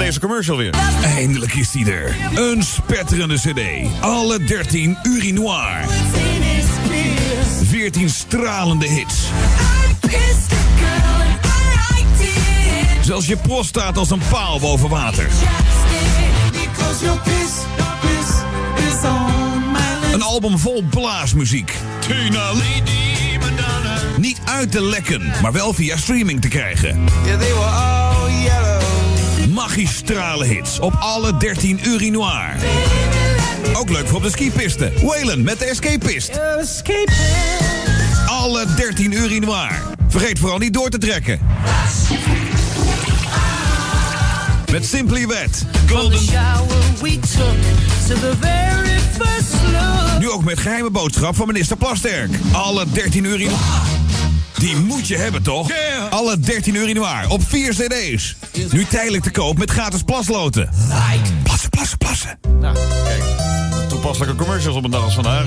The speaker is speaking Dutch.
deze commercial weer. Eindelijk is die er. Een spetterende cd. Alle 13 urinoir. 14 stralende hits. Zelfs je post staat als een paal boven water. Een album vol blaasmuziek. Tina Lady Madonna. Niet uit te lekken, maar wel via streaming te krijgen. Magistrale hits op alle 13 urinoir. Ook leuk voor op de skipiste. Waylon met de Escapist. Alle 13 urinoir. Vergeet vooral niet door te trekken. Met Simply Wet. Golden. Nu ook met geheime boodschap van minister Plasterk. Alle 13 urinoir. Die moet je hebben, toch? Yeah. Alle 13 urinoir op 4 cd's. Nu tijdelijk te koop met gratis plasloten. Plassen, plassen, plassen. Nou, kijk. Toepasselijke commercials op een dag als vandaag.